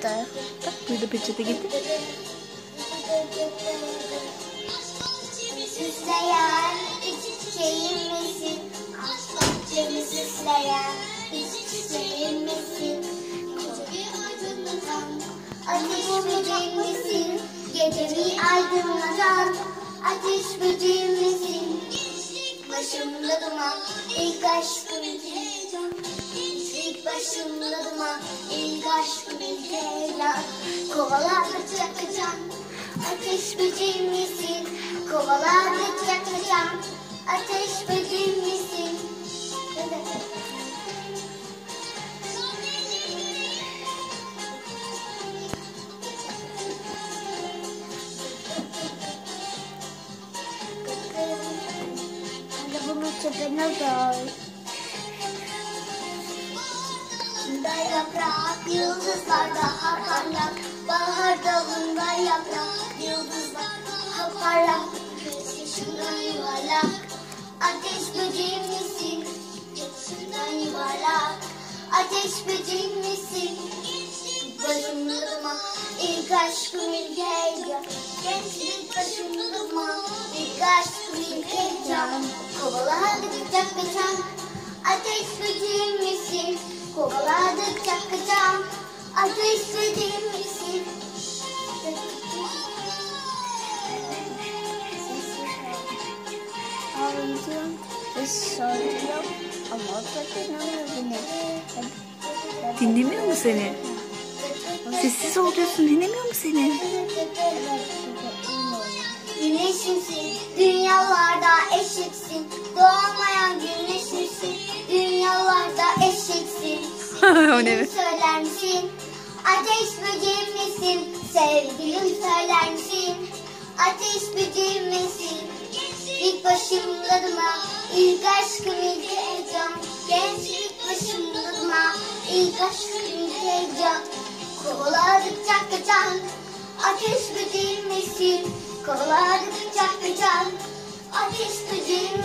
peçete. Bak burada peçete getir. Süsleyen iç çiçeğim misin? Misin? Gecemi aydınlatan ateş böceğim misin? Gecemi aydınlatan ateş böceğim misin? Başımda duman ilk aşkım ilk heyecan İlk başımda duman ilk heyecan Kovaladıkça kaçan ateş böceğim misin? Kovaladıkça kaçan ateş böceğim misin? Hadi bunu tepene koy. Da yaprak, yıldızlar yaprak, yıldızlar parlak Gökyüzünden yuvarlak Ateş böceğim misin? Gökyüzünden yuvarlak Ateş böceğim misin? Başımda durma ilk aşkım ilk heyecan Gençlik başımda durma ilk aşkım ilk heyecan Kovaladıkça kaçan Ateş böceğim misin? Kovaladıkça kaçan Ateş böceğim Ağlayacağım ve söylüyorum ama o da dinlemiyor beni. Hadi. Dinlemiyor mu seni? Sessiz ol diyorsun dinlemiyor mu seni? Güneşimsin, dünyalarda eşitsin Doğmayan güneşimsin, dünyalarda eşitsin o ne söyler misin? Ateş böceğim misin? Sevgilim söyler misin? Ateş böceğim misin? İlk başımda durma, ilk aşkım ilk heyecan Gençlik başımda durma, ilk aşkım ilk heyecan Kovaladıkça kaçan, ateş böceğim misin? Kovaladıkça kaçan, ateş böceğim